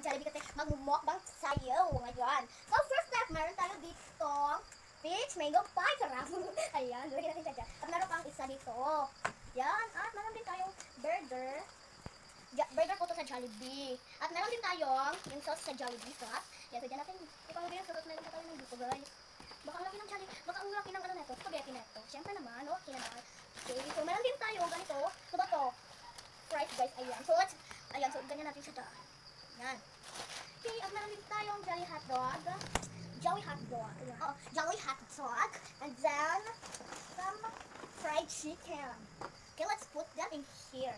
ng Jollibee kasi mag-mukbang tayo ngayon. So, first step, meron tayo dito peach mango pie. Sarap. Ayan, lagyan natin siya dyan. At meron pang isa dito. Yan. At meron din tayong burger. Ja- burger po to sa Jollibee. At meron din tayong yung sauce sa Jollibee sauce. Yan, so dyan natin. Ipang rin ang sauce na tayo ng dito, guys. Baka ang laki ng Jollibee. Baka ang laki ng ano na ito. Spaghetti na ito. Siyempre naman, okay naman. Okay, so meron din tayo ganito. Ano ba to? Fries, guys. Ayan. So, let's, ayan. So, ganyan natin siya. Okay, at oh, meron din tayong Jolly Hot Dog. Jolly Hot Dog. Oh, Jolly Hot Dog. And then, some fried chicken. Okay, let's put that in here.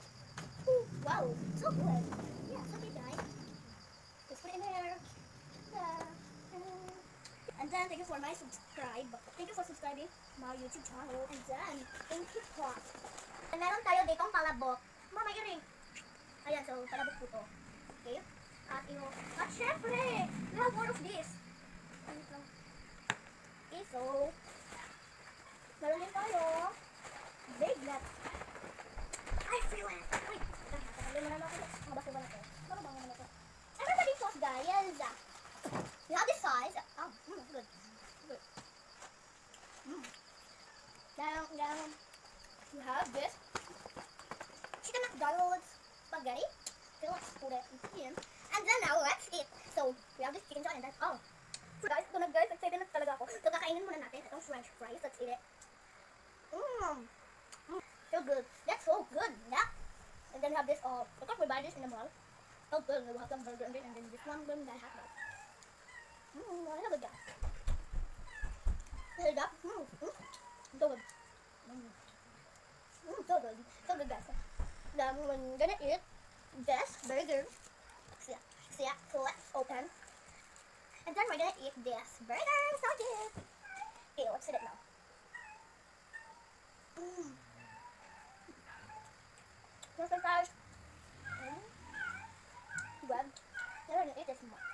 Ooh, wow, so good. Yeah, so good, guys. Let's put it in here. Yeah. Uh, and then, thank you for my subscribe. Thank you for subscribing my YouTube channel. And then, thank you po. And meron tayo ditong palabok. Mama, ring. Eh. Ayan, so, palabok po to. Okay? At yung, at syempre, we have more of this. Okay, so, din tayo, big. I feel it. Wait, tagalin mo na ako. Mabasa ba na ito? Ano bang naman ito? Din sauce, guys. We have this size. Oh, mm, good. Good. Mm. Then, then, we have this chicken McDonald's spaghetti. It in here. And then now let's eat. So we have this chicken joint and then oh. So guys, ito na guys, excited na talaga ako. So kakainin muna natin itong french fries. Let's eat it. Mmm. Mm. So good. That's so good. Yeah. And then we have this oh, of course we buy this in the mall. So good. We have some burger and then, this one then that hot dog. Mmm, I love it guys. You go. Mmm. Mm. So good. Mmm. Mm, so good. So good guys. Then we're gonna eat this burger. So let's open. And then we're gonna eat this burger. So good. Okay, let's eat it now. Mm. Listen guys. Mm. Good. Then we're gonna eat this more.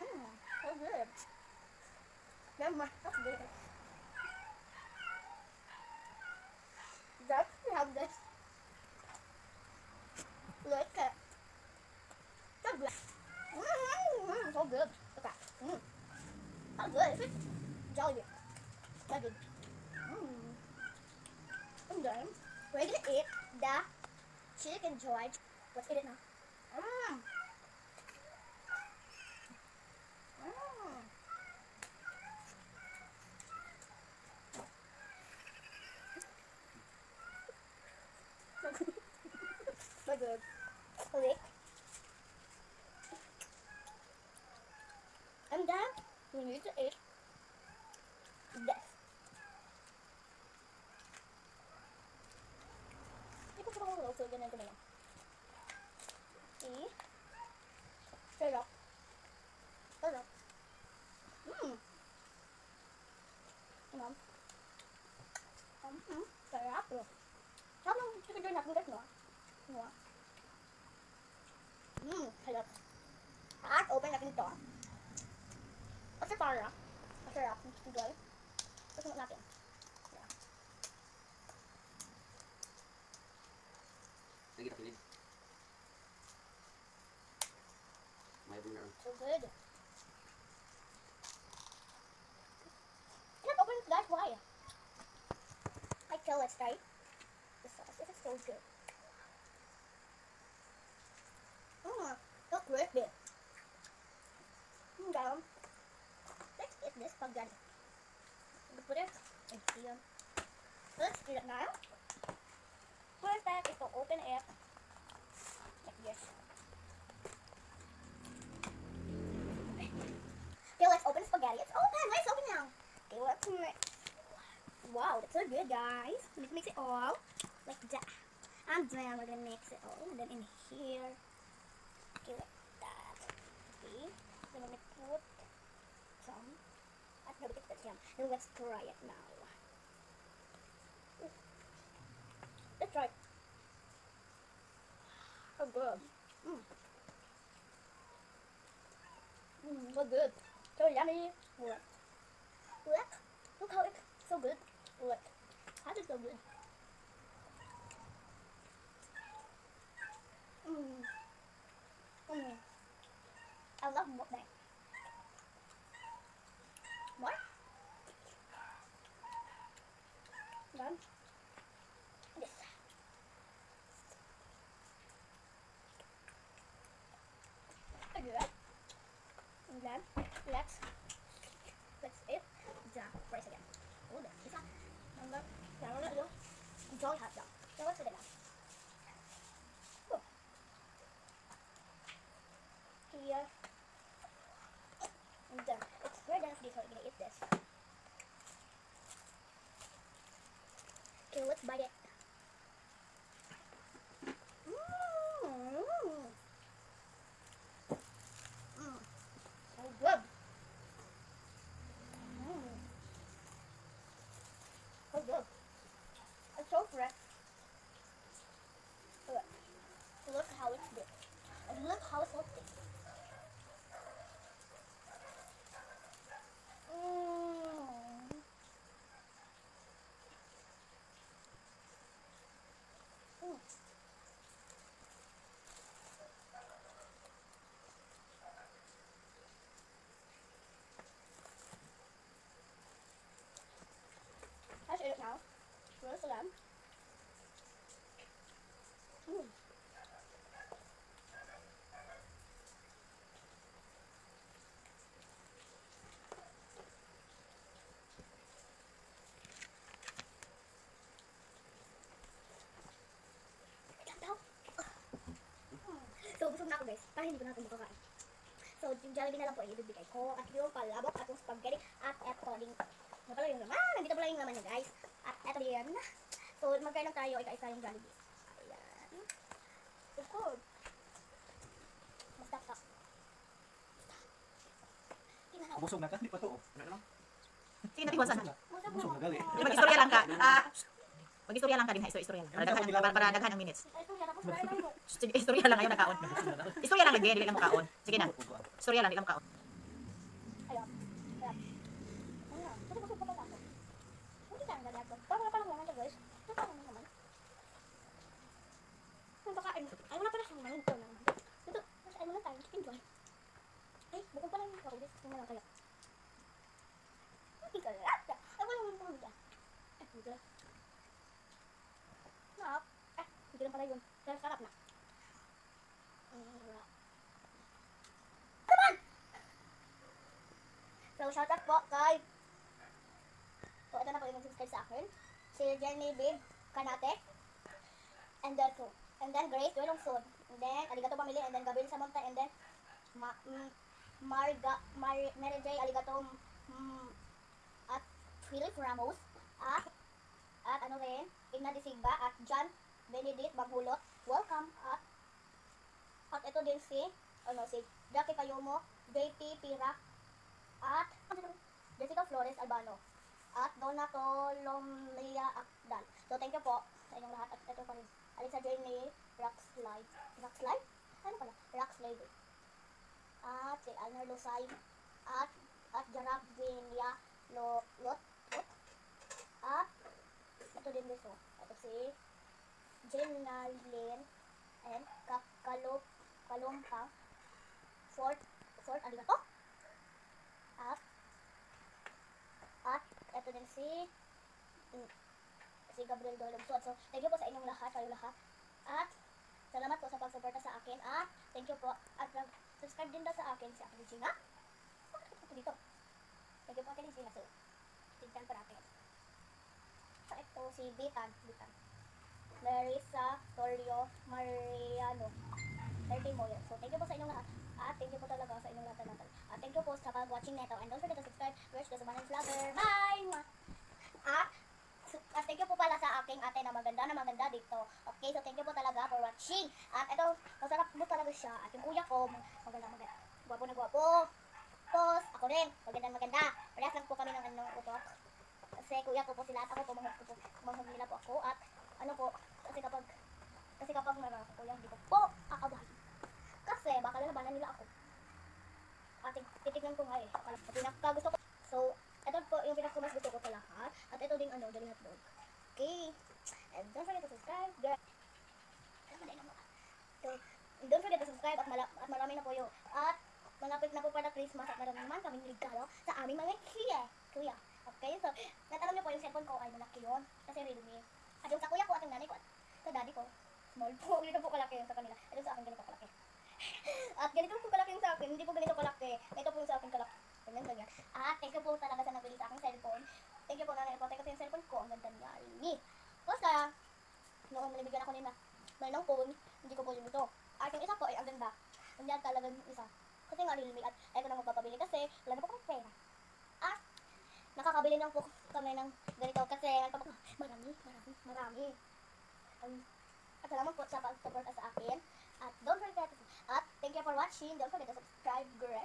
Mm, so good. Then more. That's good. Then we have this Look at so good. Mm, so good. Okay. Mm. So good. It's jelly. So good. Mm. And then we're gonna eat the chicken George. Let's eat it now. Mm. Mm. หัว อืมขยับอาร์ตโอเปนแล้วกันต่อก็จะต่อเหรอก็จะรับกินด้วยก็จะรับเอง Take it up, please. My finger. So good. Can I open that wire? I kill it, right? The sauce is so good. Let's it now. First step is to open it like this. Okay, let's open spaghetti. It's open. Let's open now. Okay, let's mix. Wow, that's so good, guys. Let's mix it all like that. And then we're gonna mix it all. And then in here. Okay, like that. Okay. Then we're gonna put some. I don't know if yum. Then let's try it now. Trời Oh good. Mm. Mm, so good. So yummy. Look. Look. Look how it's so good. Look. How is so good. Mm. Mm. how 你找一下去在我这里呢 Jerusalem. Mm. So, busog na ako guys. Para hindi ko na ito makakain. So, yung Jollibee na lang po ay ibibigay ko. At yung palabok at yung spaghetti. At din. Ano pala yung laman? Nandito pala yung laman niya guys. At eto din. So, magkain lang tayo. Ika-isa yung Jollibee. Ayan. Tingnan ako. Busog na ka, di pa to. oh. Ano lang? Sige, natiwasan na. Busog na gali. Mag-istorya lang ka. Ah, mag-istorya lang ka din ha. Istorya lang. Para Ano, daghan, para, daghan ang minutes. Ito. Sige, istorya lang ngayon nakaon. Istorya lang lagi, dili lang mo kaon. Sige na. Istorya lang, dili lang mo Ay, bukod pa lang yung kakulis. Ito na lang kaya. Hindi ka lang. Wala mo naman dyan. Eh, hindi lang. Eh, hindi lang pala yun. Sarap, sarap na. Mm. Come on! So, shoutout po kay... So, ito na po yung mag-subscribe sa akin. Si Jenny Big Kanate. And then, so, and then Grace Dwelong Sod. And then, Aligato Pamili. And then, Gabriel Samonta. And then, Ma, mm, Marga, Mar, Mary J. Aligato mm, at Philip Ramos. At, at ano rin, Igna de Sigba. At John Benedict Baghulot. Welcome. At, at ito din si, ano, si Jackie Payomo, JP Pira, at Jessica Flores Albano at Donna Colomia Akdal. So thank you po sa inyong lahat at ito pa rin. Alisa Jenny Rockslide. Rockslide? Ano pala? Rockslide. At si Alner Lusay at at Jarab Vinia Lo, Lot, Lot. At ito din dito. Ito si Jenna Lynn and Kakalop Kalumpang Fort Fort Aligato. At at eto din si mm, si Gabriel Dolomsod. So, thank you po sa inyong lahat, kayo lahat. At salamat po sa pagsuporta sa akin. At thank you po. At subscribe din daw sa akin si Ate Regina. Bakit ito dito? You po Ate Regina. So, tignan pa natin. So, ito si Bitan. Bitan. Marisa Torio Mariano. 30 mo yun. So, thank you po sa inyong lahat. At thank you po talaga sa inyong lahat natin. At thank you po sa pag-watching neto. And don't forget to subscribe. Wish the Sumanan Vlogger. Bye! At, at thank you po pala sa aking ate na maganda na maganda dito. Okay, so thank you po talaga for watching. At ito, masarap mo talaga siya. At yung kuya ko, maganda maganda. Gwapo na gwapo. Tapos, ako rin, maganda maganda. Parehas lang po kami ng anong utok. Kasi kuya ko po sila at ako po, ko po, mahal nila po ako. At ano po, kasi kapag, kasi kapag meron ako kuya, hindi ko po kakabahan. Kasi baka lalabanan nila ako. At tit- titignan ko nga eh. Parang pinaka gusto ko. Yung pinaka mas gusto ko sa lahat. At ito ding ano, daling hotdog. Okay. And don't forget to subscribe. Girl. So, don't forget to subscribe at, mala- at marami na po yun. At malapit na po pala Christmas at marami naman kaming regalo sa aming mga kuya. Kuya. Okay, so, natanong niyo po yung cellphone ko ay malaki yun. Kasi Realme. At yung sa kuya ko at yung nanay ko at sa daddy ko, small po. Ganito po kalaki yung sa kanila. At yung sa akin ganito kalaki. At ganito po kalaki yung sa akin. Hindi po ganito kalaki. Ito po yung sa akin kalaki. Ganyan, ganyan. At thank you po talaga sa nagbili sa aking cellphone. Thank you po nanay po. Thank you sa cellphone ko. Ang ganda niya. Ni. Basta, noong nalibigyan ako nila ng phone, hindi ko po yun ito. At yung isa po ay ang ganda. Ang ganda talaga yung isa. Kasi nga Realme at eto na magpapabili kasi wala na po kami pera. At nakakabili lang po kami ng ganito kasi marami, marami, marami. Um, at salamat po sa pag-support sa akin. At don't forget, at thank you for watching. Don't forget to subscribe, girl.